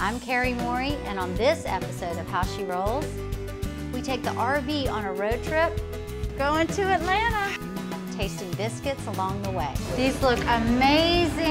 I'm Carrie Morey, and on this episode of How She Rolls, we take the RV on a road trip going to Atlanta, tasting biscuits along the way. These look amazing.